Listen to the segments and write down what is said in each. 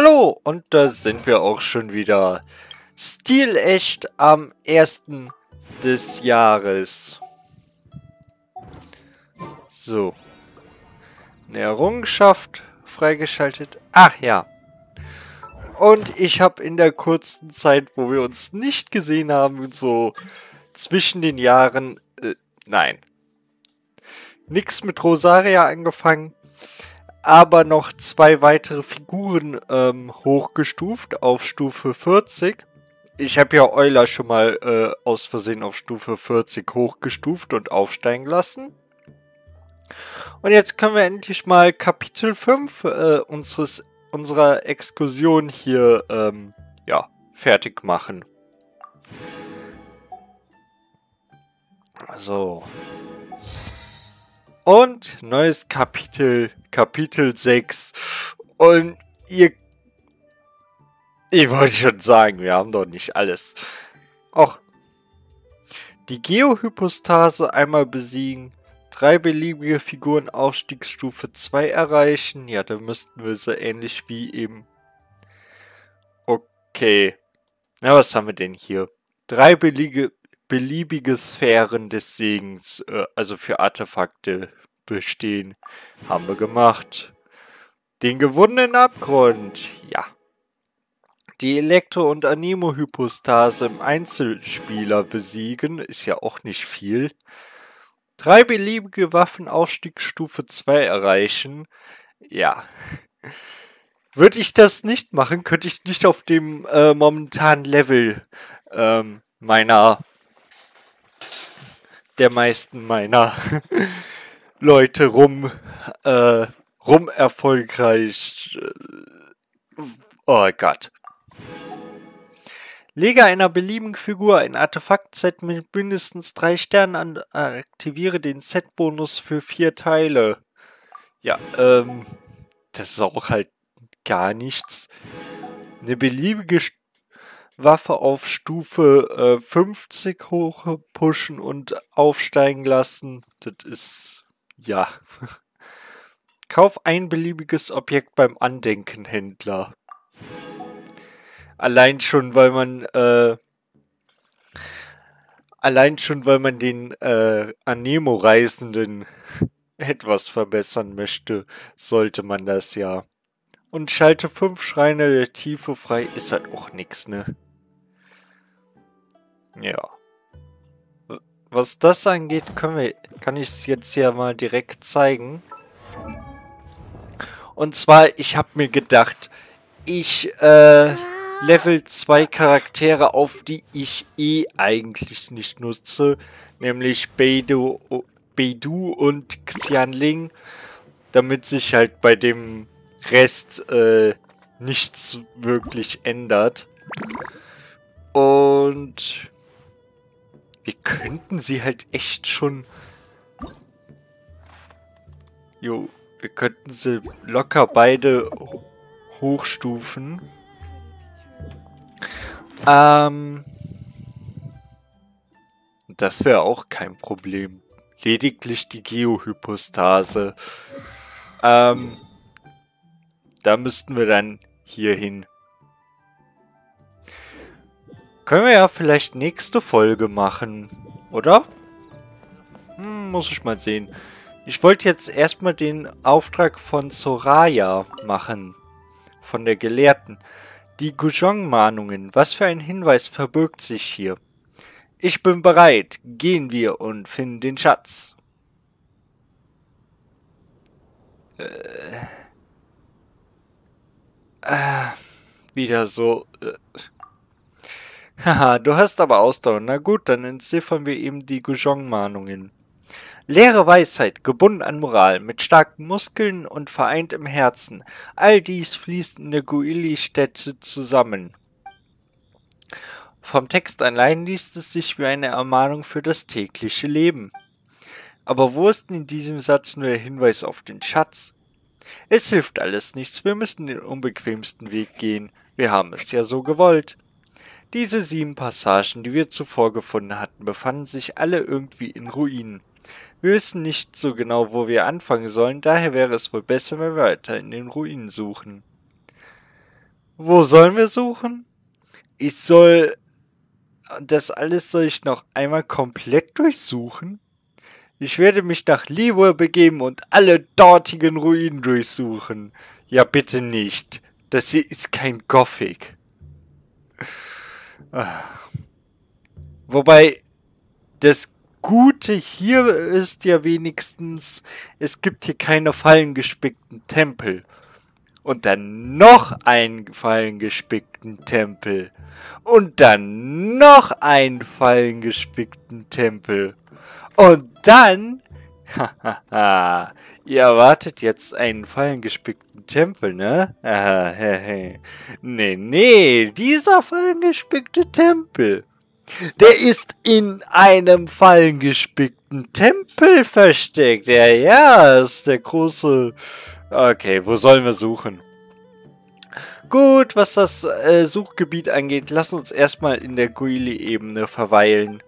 Hallo, und da sind wir auch schon wieder. Stilecht am 1. des Jahres. So. Eine Errungenschaft freigeschaltet. Ach ja. Und ich habe in der kurzen Zeit, wo wir uns nicht gesehen haben, so zwischen den Jahren, äh, nein, nix mit Rosaria angefangen, aber noch zwei weitere Figuren ähm, hochgestuft auf Stufe 40. Ich habe ja Euler schon mal äh, aus Versehen auf Stufe 40 hochgestuft und aufsteigen lassen. Und jetzt können wir endlich mal Kapitel 5 äh, unseres, unserer Exkursion hier ähm, ja, fertig machen. So. Und neues Kapitel, Kapitel 6. Und ihr... Ich wollte schon sagen, wir haben doch nicht alles. Och. Die Geohypostase einmal besiegen. Drei beliebige Figuren Aufstiegsstufe 2 erreichen. Ja, dann müssten wir so ähnlich wie eben... Okay. Na, was haben wir denn hier? Drei beliebige, beliebige Sphären des Segens, äh, also für Artefakte bestehen. Haben wir gemacht. Den gewonnenen Abgrund. Ja. Die Elektro- und Anemo-Hypostase im Einzelspieler besiegen. Ist ja auch nicht viel. Drei beliebige Waffen Aufstiegsstufe 2 erreichen. Ja. Würde ich das nicht machen, könnte ich nicht auf dem äh, momentanen Level ähm, meiner der meisten meiner Leute rum, äh, rum erfolgreich. Äh, oh Gott. Lege einer beliebigen Figur ein Artefakt-Set mit mindestens drei Sternen an. Aktiviere den Set-Bonus für vier Teile. Ja, ähm, das ist auch halt gar nichts. Eine beliebige Waffe auf Stufe äh, 50 hoch pushen und aufsteigen lassen. Das ist ja. Kauf ein beliebiges Objekt beim Andenkenhändler. Allein schon, weil man äh, allein schon, weil man den äh, Anemo-Reisenden etwas verbessern möchte, sollte man das ja. Und schalte fünf Schreine der Tiefe frei, ist halt auch nix, ne? Ja. Was das angeht, können wir, kann ich es jetzt ja mal direkt zeigen. Und zwar, ich habe mir gedacht, ich äh, level zwei Charaktere auf, die ich eh eigentlich nicht nutze. Nämlich Beidou, Beidou und Xianling. Damit sich halt bei dem Rest äh, nichts wirklich ändert. Und wir könnten sie halt echt schon... Jo, wir könnten sie locker beide hochstufen. Ähm... Das wäre auch kein Problem. Lediglich die Geohypostase. Ähm... Da müssten wir dann hier hin. Können wir ja vielleicht nächste Folge machen, oder? Hm, muss ich mal sehen. Ich wollte jetzt erstmal den Auftrag von Soraya machen. Von der Gelehrten. Die Gujong-Mahnungen. Was für ein Hinweis verbirgt sich hier? Ich bin bereit. Gehen wir und finden den Schatz. Äh. Äh. Wieder so. Äh. Haha, du hast aber Ausdauer. Na gut, dann entziffern wir eben die Gujong-Mahnungen. Leere Weisheit, gebunden an Moral, mit starken Muskeln und vereint im Herzen. All dies fließt in der Guili-Stätte zusammen. Vom Text allein liest es sich wie eine Ermahnung für das tägliche Leben. Aber wo ist denn in diesem Satz nur der Hinweis auf den Schatz? Es hilft alles nichts, wir müssen den unbequemsten Weg gehen. Wir haben es ja so gewollt. Diese sieben Passagen, die wir zuvor gefunden hatten, befanden sich alle irgendwie in Ruinen. Wir wissen nicht so genau, wo wir anfangen sollen, daher wäre es wohl besser, wenn wir weiter in den Ruinen suchen. Wo sollen wir suchen? Ich soll... Das alles soll ich noch einmal komplett durchsuchen? Ich werde mich nach Livor begeben und alle dortigen Ruinen durchsuchen. Ja, bitte nicht. Das hier ist kein Gothic. Wobei, das Gute hier ist ja wenigstens, es gibt hier keine fallengespickten Tempel. Und dann noch einen fallengespickten Tempel. Und dann noch einen fallengespickten Tempel. Und dann... Hahaha, ihr erwartet jetzt einen fallengespickten Tempel, ne? nee, nee, dieser fallengespickte Tempel der ist in einem fallengespickten Tempel versteckt. Ja, ja, ist der große... Okay, wo sollen wir suchen? Gut, was das äh, Suchgebiet angeht, lass uns erstmal in der Guili-Ebene verweilen.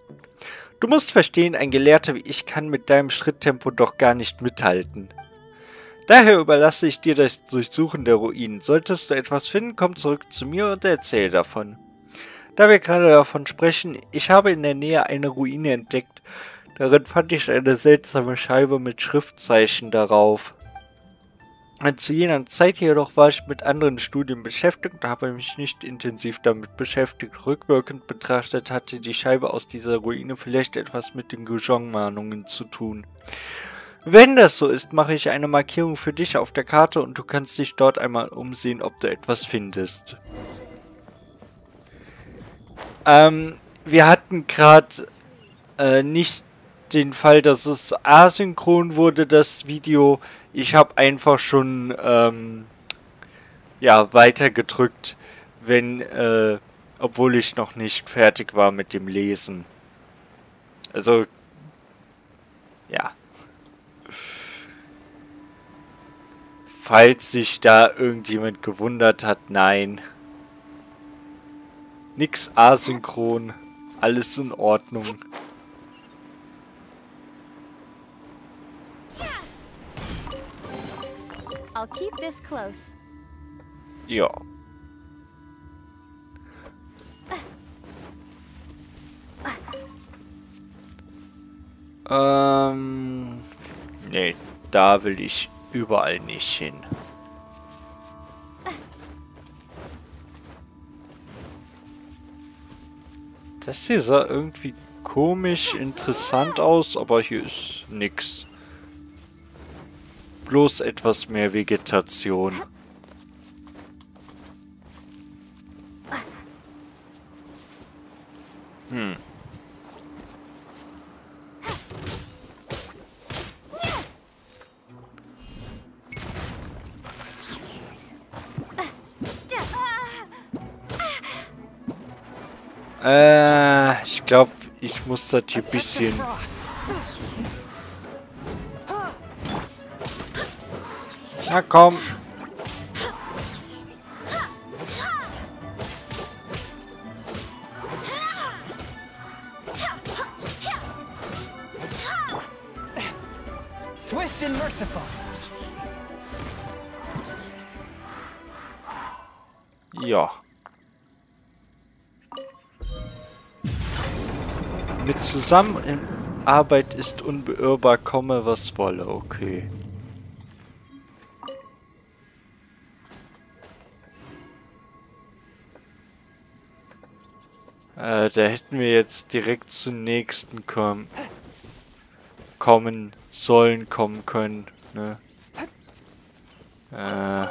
Du musst verstehen, ein Gelehrter wie ich kann mit deinem Schritttempo doch gar nicht mithalten. Daher überlasse ich dir das Durchsuchen der Ruinen. Solltest du etwas finden, komm zurück zu mir und erzähl davon. Da wir gerade davon sprechen, ich habe in der Nähe eine Ruine entdeckt. Darin fand ich eine seltsame Scheibe mit Schriftzeichen darauf. Zu jener Zeit jedoch war ich mit anderen Studien beschäftigt und habe mich nicht intensiv damit beschäftigt. Rückwirkend betrachtet hatte die Scheibe aus dieser Ruine vielleicht etwas mit den Gujong-Mahnungen zu tun. Wenn das so ist, mache ich eine Markierung für dich auf der Karte und du kannst dich dort einmal umsehen, ob du etwas findest. Ähm, wir hatten gerade äh, nicht den Fall, dass es asynchron wurde, das Video. Ich habe einfach schon ähm, ja weitergedrückt, wenn äh, obwohl ich noch nicht fertig war mit dem Lesen. Also ja. Falls sich da irgendjemand gewundert hat, nein. Nix asynchron. Alles in Ordnung. I'll keep this close. Ja. Ähm. Nee, da will ich überall nicht hin. Das hier sah irgendwie komisch interessant aus, aber hier ist nix. Bloß etwas mehr Vegetation. Hm. Äh, ich glaube, ich muss das hier bisschen... Na komm. Swift and merciful. Ja. Mit Zusammenarbeit ist unbeirrbar, komme was wolle. Okay. Äh, da hätten wir jetzt direkt zum nächsten kommen, kommen sollen, kommen können, ne? Äh...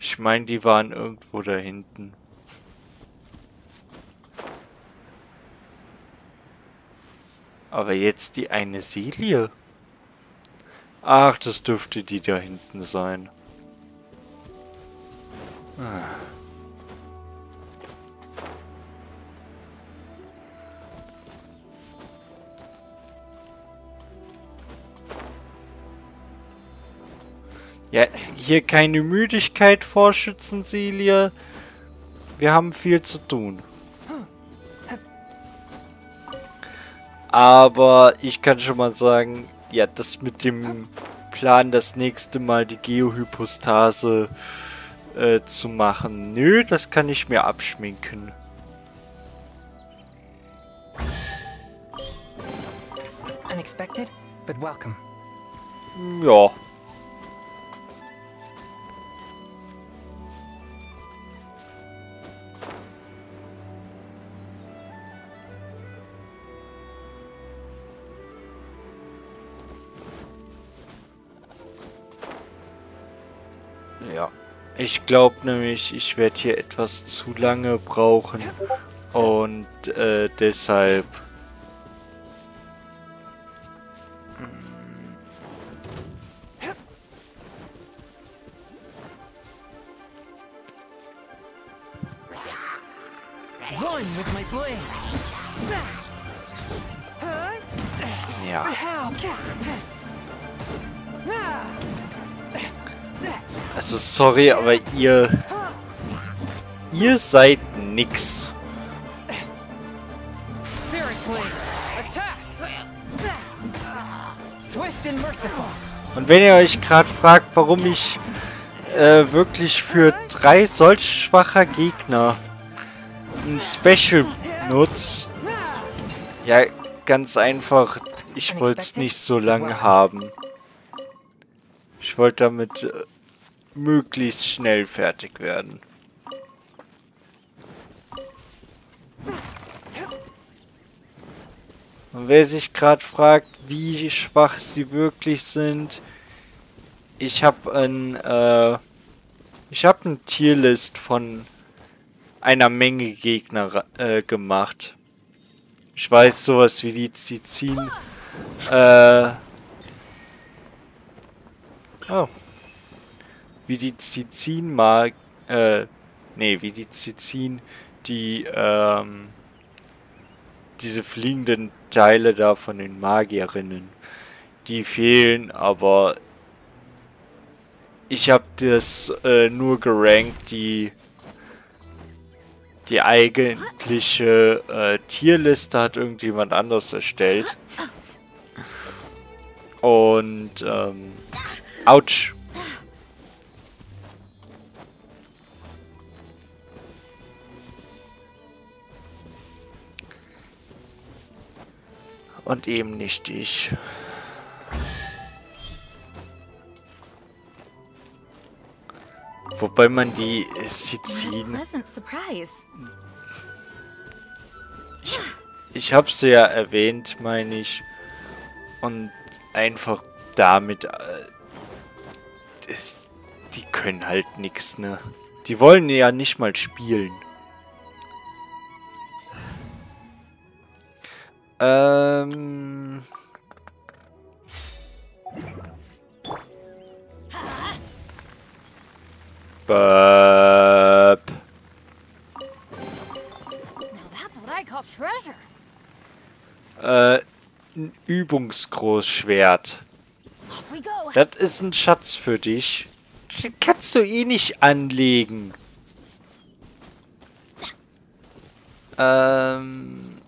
Ich meine, die waren irgendwo da hinten. Aber jetzt die eine Silie. Ach, das dürfte die da hinten sein. Ah. Ja, hier keine Müdigkeit vorschützen, Celia. Wir haben viel zu tun. Aber ich kann schon mal sagen, ja, das mit dem Plan, das nächste Mal die Geohypostase äh, zu machen. Nö, das kann ich mir abschminken. Unexpected, but welcome. Ja. Ich glaube nämlich, ich werde hier etwas zu lange brauchen. Und äh, deshalb... Ja. Also sorry, aber ihr... Ihr seid nix. Und wenn ihr euch gerade fragt, warum ich äh, wirklich für drei solch schwacher Gegner ein Special nutze, ja, ganz einfach, ich wollte es nicht so lange haben. Ich wollte damit äh, möglichst schnell fertig werden. Und wer sich gerade fragt, wie schwach sie wirklich sind, ich habe ein, äh, ich habe ein Tierlist von einer Menge Gegner äh, gemacht. Ich weiß sowas wie die Zizin, äh, oh, wie die Zizin mag, äh, nee, wie die Zizin, die, ähm, diese fliegenden Teile da von den Magierinnen. Die fehlen, aber ich habe das äh, nur gerankt, die die eigentliche äh, Tierliste hat irgendjemand anders erstellt. Und ähm, ouch. Und eben nicht ich. Wobei man die Sizin... Ich, ich habe sie ja erwähnt, meine ich. Und einfach damit... Äh, das, die können halt nichts, ne? Die wollen ja nicht mal spielen. Ähm... Böp. Äh, ein Übungsgroßschwert. Das ist ein Schatz für dich. Den kannst du eh nicht anlegen. Ähm...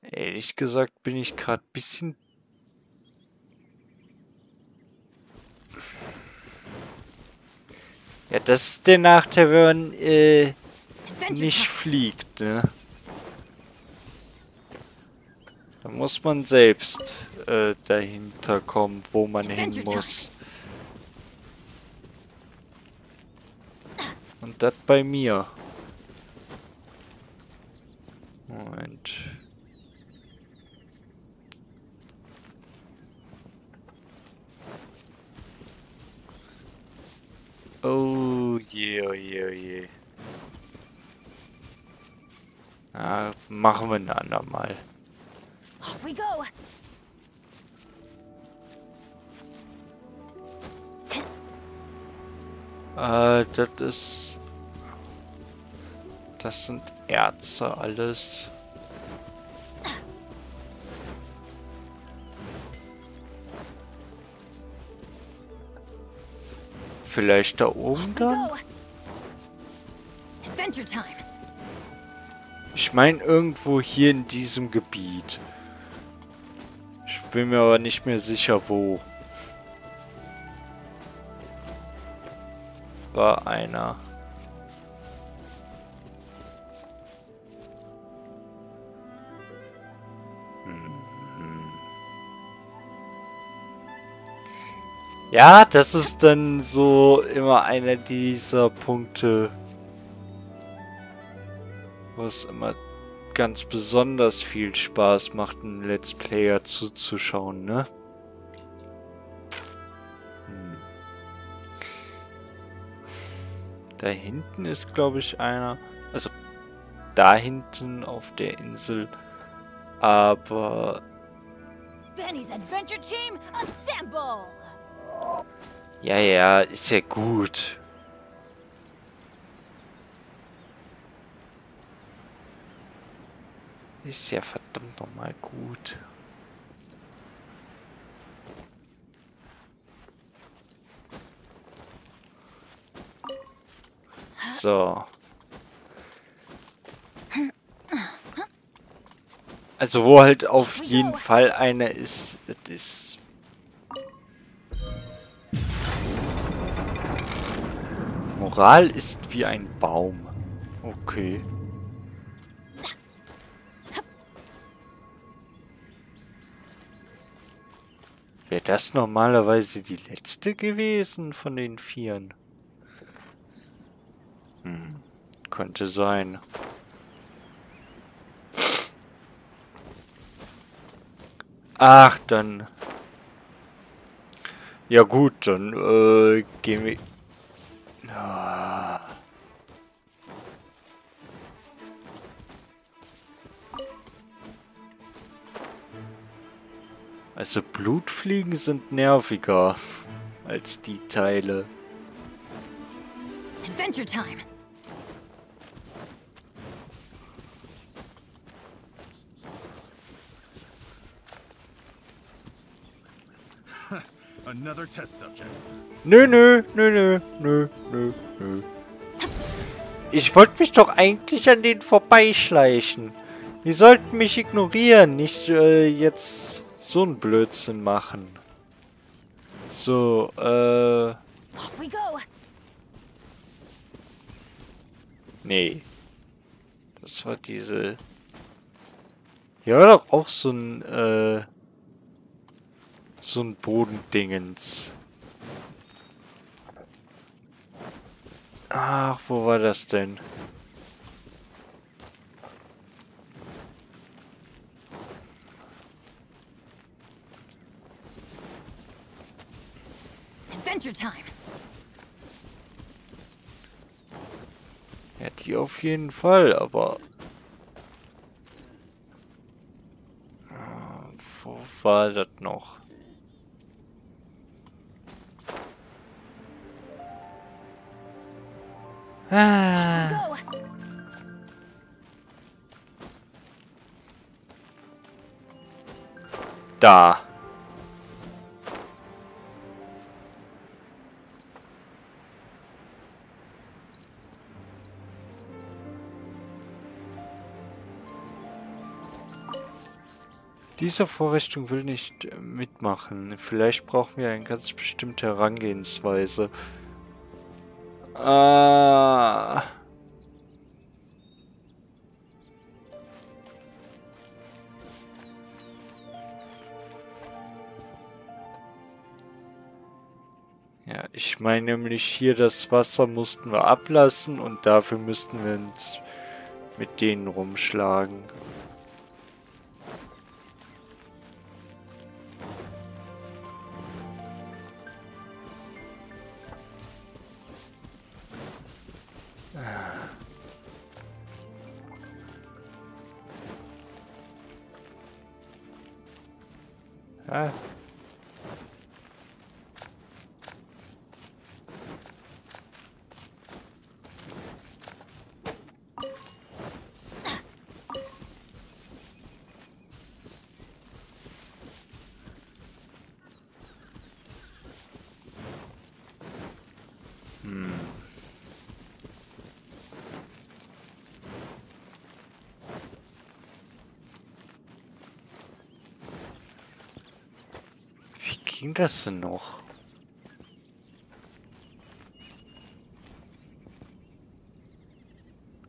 Ehrlich gesagt bin ich gerade ein bisschen... Ja, das ist der Nachteil, wenn man äh, nicht fliegt, ne? Da muss man selbst äh, dahinter kommen, wo man hin muss. Und das bei mir. Moment. Oh je, oh je, oh je. Ah, machen wir ein andermal. Off we go. Äh, das ist... Das sind Erze alles. Vielleicht da oben dann? Ich meine irgendwo hier in diesem Gebiet. Bin mir aber nicht mehr sicher, wo. War einer. Ja, das ist dann so immer einer dieser Punkte, wo es immer ganz besonders viel Spaß macht, einen Let's Player zuzuschauen, ne? Hm. Da hinten ist, glaube ich, einer. Also, da hinten auf der Insel. Aber Benny's Adventure Team, assemble! Ja, ja, ist ja gut. Ist ja verdammt nochmal gut. So. Also wo halt auf jeden Fall einer ist, das ist Moral ist wie ein Baum. Okay. Das normalerweise die letzte gewesen von den Vieren? Hm, könnte sein. Ach, dann... Ja gut, dann äh, gehen wir... Also Blutfliegen sind nerviger als die Teile. Adventure time! Another test subject. Nö, nö, nö, nö, nö, nö, nö. Ich wollte mich doch eigentlich an den vorbeischleichen. Die sollten mich ignorieren, nicht äh, jetzt so einen Blödsinn machen. So, äh... Off we go! Nee. Das war diese... Hier war doch auch so ein, äh... So ein Bodendingens. Ach, wo war das denn? Adventure time! Ja, die auf jeden Fall, aber... Wo war das noch? Ah, da. Diese Vorrichtung will nicht äh, mitmachen. Vielleicht brauchen wir eine ganz bestimmte Herangehensweise. Ah. Ja, ich meine nämlich hier das Wasser mussten wir ablassen und dafür müssten wir uns mit denen rumschlagen. Ging das denn noch?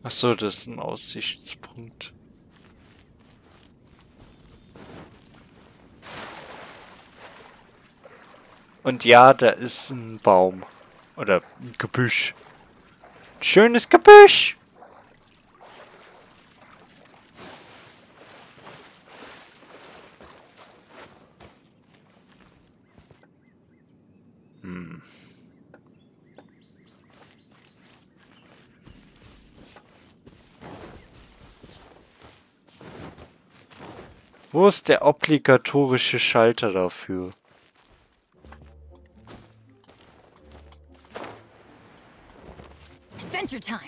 Ach so, das ist ein Aussichtspunkt. Und ja, da ist ein Baum. Oder ein Gebüsch. Schönes Gebüsch! Wo ist der obligatorische Schalter dafür? Adventure time.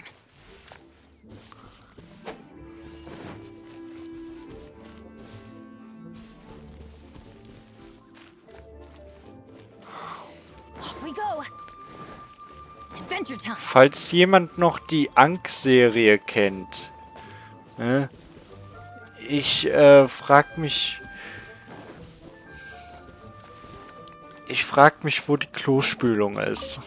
Falls jemand noch die Ank-Serie kennt. Ne? Ich äh, frag mich... Ich frag mich, wo die Klospülung ist.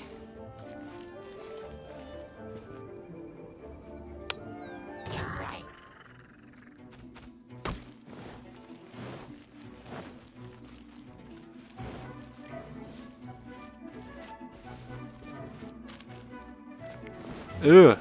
Öh.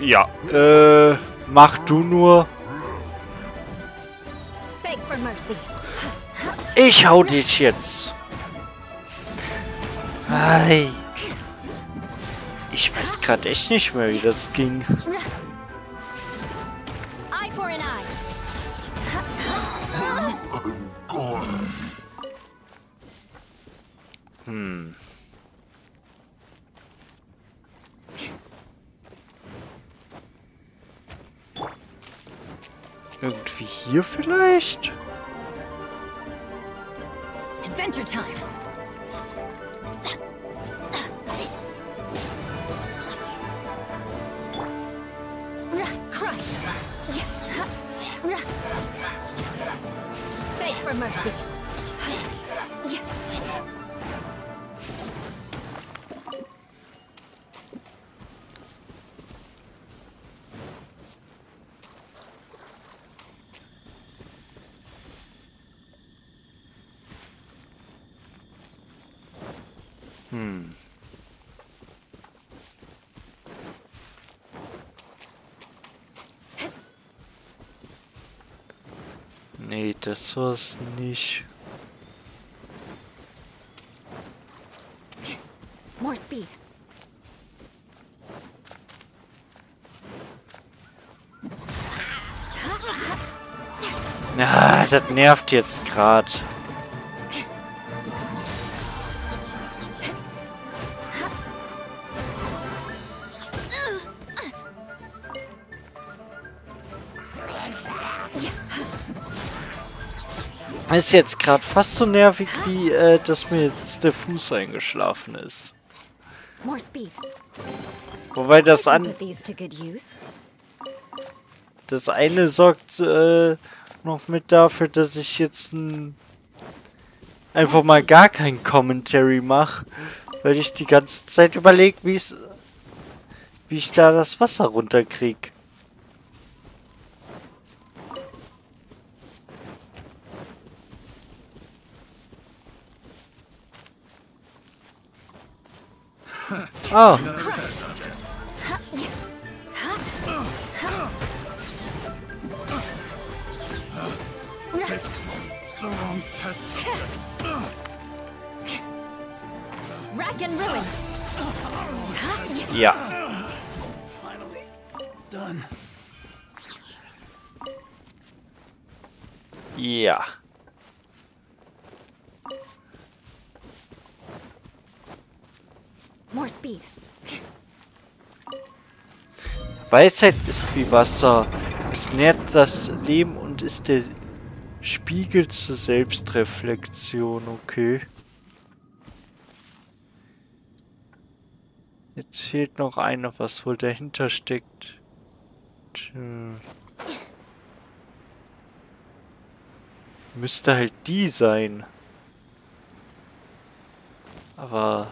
Ja. Äh, mach du nur. Ich hau dich jetzt. Ei. Ich weiß gerade echt nicht mehr, wie das ging. For mercy. Das war's nicht. More speed. Na, das nervt jetzt grad. Ist jetzt gerade fast so nervig, wie äh, dass mir jetzt der Fuß eingeschlafen ist. Wobei das an das eine sorgt äh, noch mit dafür, dass ich jetzt ein, einfach mal gar kein Commentary mache, weil ich die ganze Zeit überlege, wie ich da das Wasser runterkrieg. Ah, Rack and ruin. ja. Done. Ja. More speed. Weisheit ist wie Wasser. Es nährt das Leben und ist der Spiegel zur Selbstreflexion, okay. Jetzt fehlt noch einer, was wohl dahinter steckt. Tja. Müsste halt die sein. Aber...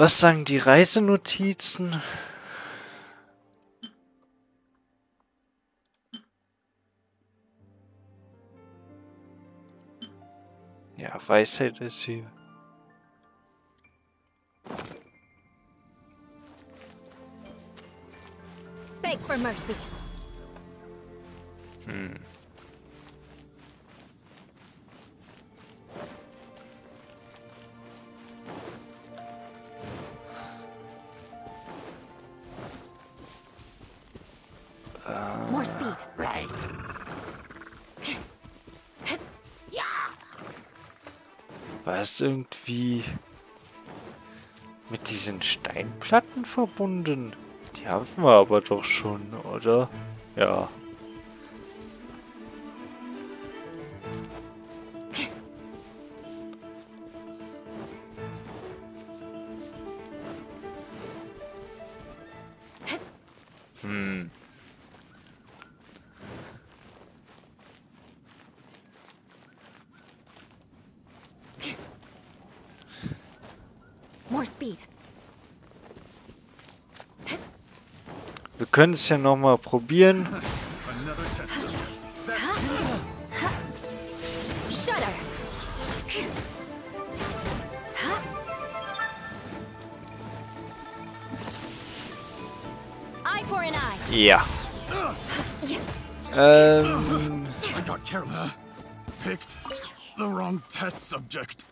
Was sagen die Reisenotizen? Ja, Weisheit ist hier. Beg for mercy. More Es irgendwie mit diesen Steinplatten verbunden? Die haben wir aber doch schon, oder? Ja. Hm. More speed. Wir können es ja nochmal probieren. Another test. Shudder. Eye for an eye. Ja. Ähm, I got careless. Picked the wrong test subject.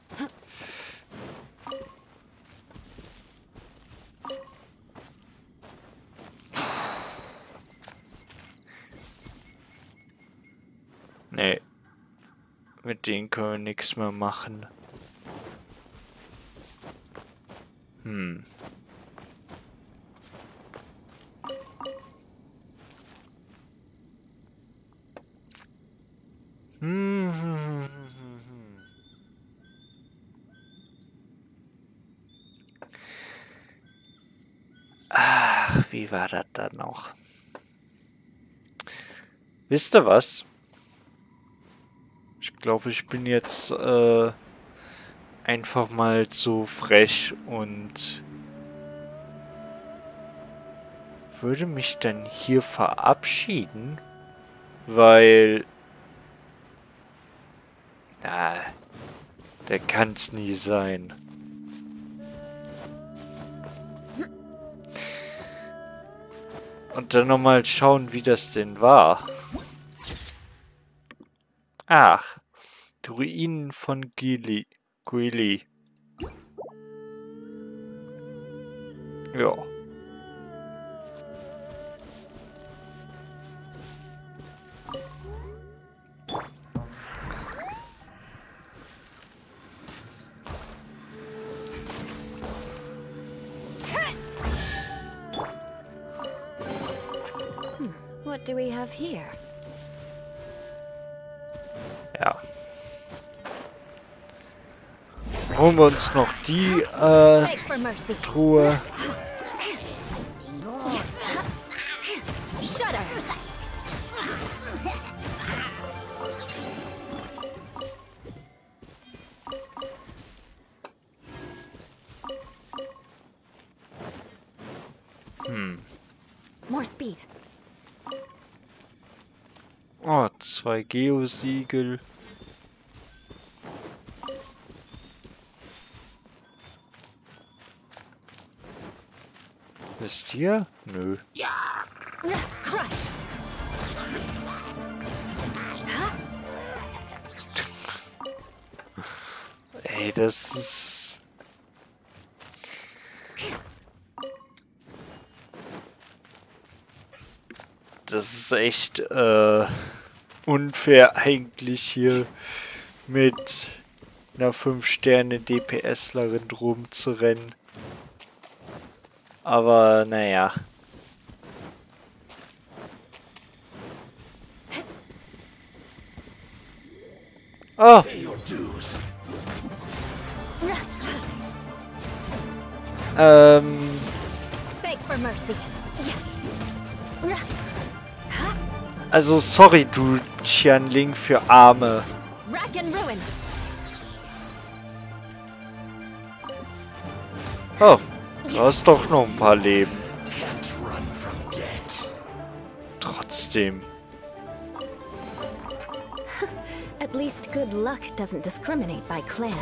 Denen können wir nichts mehr machen. Hm. Ach, wie war das dann noch? Wisst ihr was? Ich glaube, ich bin jetzt äh, einfach mal zu frech und würde mich dann hier verabschieden, weil na, der kann's nie sein. Und dann nochmal schauen, wie das denn war. Ach, Ruinen von Gili. Guili. Ja. What do we have here? Holen wir uns noch die äh. Truhe. Speed. Oh, zwei Geosiegel. Wisst ihr? Nö. Crush. Ey, das ist... Das ist echt äh, unfair eigentlich hier mit einer 5-Sterne-DPSlerin rumzurennen. Aber naja. Oh, ähm, also sorry, du Qianling für Arme. Oh, du hast doch noch ein paar Leben. Trotzdem. At least good luck doesn't discriminate by clan.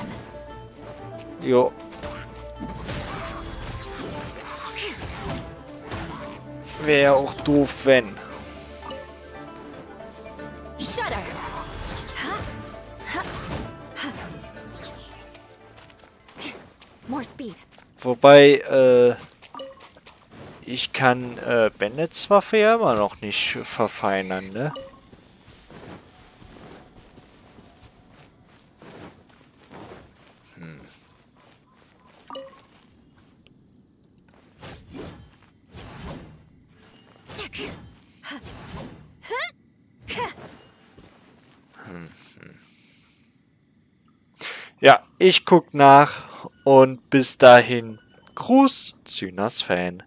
Jo. Wäre auch doof, wenn. Wobei, äh, ich kann äh, Bennets Waffe ja immer noch nicht verfeinern, ne? Ja, ich guck nach und bis dahin, Gruß, Zynas Fan.